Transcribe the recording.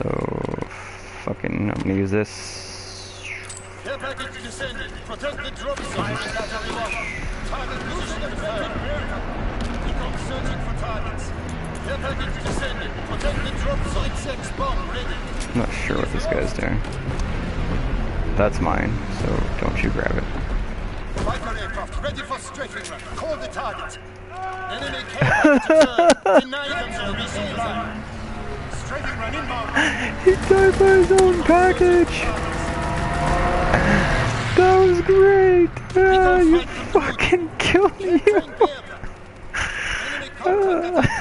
So, fucking, I'm gonna use this. Care package descended. Protect the drop zone with battery lock. Target position confirmed. Recon searching for targets. Care package descended. Protect the drop zone. Sex bomb ready. I'm not sure what this guy's doing. That's mine, so don't you grab it. Viper aircraft ready for strafing. Call the target. Enemy care package. Deny them to receive line. He died by his own package! That was great! Ah, you fucking killed you!